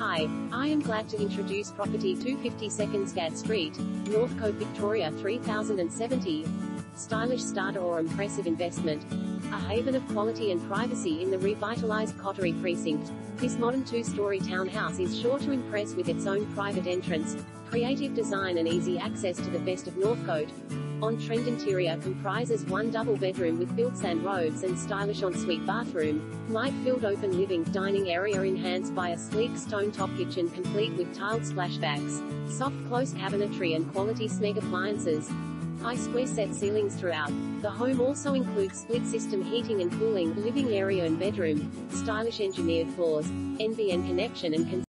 Hi, I am glad to introduce property 252nd Gadd Street, Northcote, Victoria 3070. Stylish starter or impressive investment. A haven of quality and privacy in the revitalized Cottery precinct. This modern two-story townhouse is sure to impress with its own private entrance, creative design and easy access to the best of Northcote. On-trend interior comprises one double bedroom with built-in robes and stylish ensuite bathroom, light-filled open living, dining area enhanced by a sleek stone-top kitchen complete with tiled splashbacks, soft close cabinetry and quality Smeg appliances. High square set ceilings throughout. The home also includes split system heating and cooling, living area and bedroom, stylish engineered floors, NBN connection and